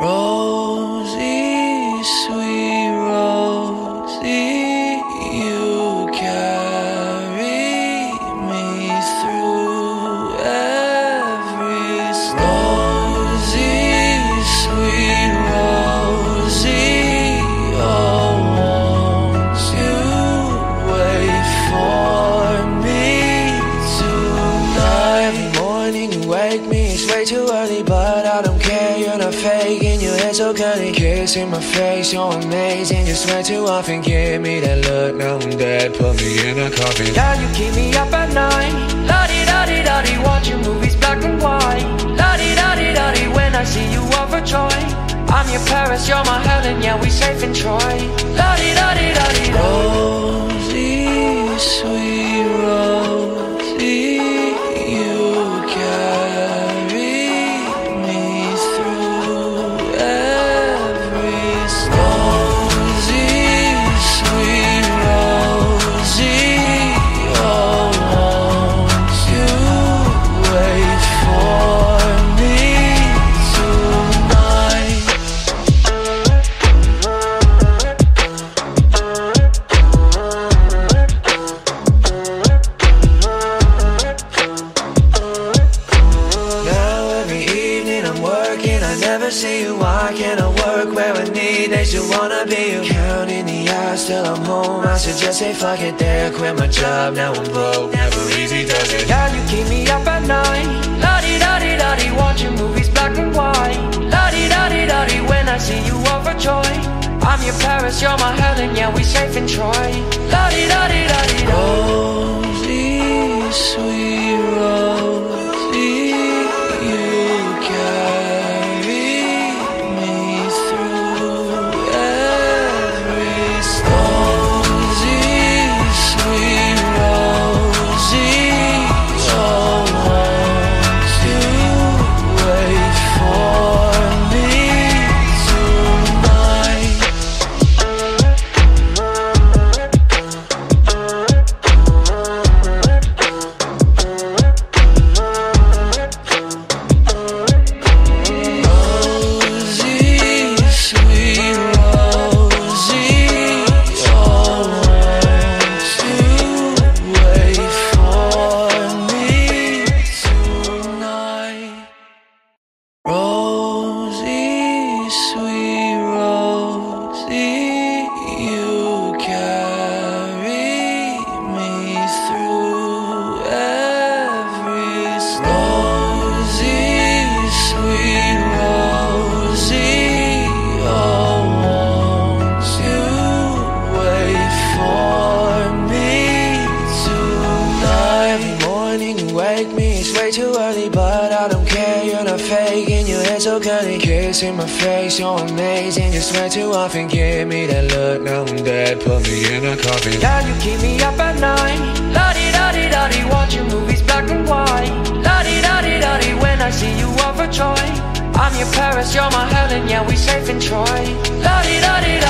Rosie, hair so curly, kissing my face, you're amazing. Just way too often, give me that look. Now I'm dead, put me in a coffin. Yeah, you keep me up at night. La di da di da di, watching movies black and white. La di da di da di, when I see you overjoyed. I'm your Paris, you're my Helen, yeah, we safe in Troy. La di da see you. Why can't I work where I need? They still wanna be you. Counting the hours till I'm home. I should just say fuck it there, quit my job. Now I'm broke, never easy does it. Yeah, you keep me up at night. La di da di da di, watching movies black and white. La di da di da di, when I see you overjoyed. I'm your Paris, you're my Helen, yeah, we safe in Troy. La di wake me, it's way too early, but I don't care. You're not faking, your hair so curly, kissing my face, you're amazing. Just way too often, give me that look. Now I'm dead, put me in a coffin. Now you keep me up at night. La di da di da di, watching movies black and white. La di da di da di, when I see you overjoyed. I'm your Paris, you're my Helen, yeah, we safe in Troy. La di da di da di.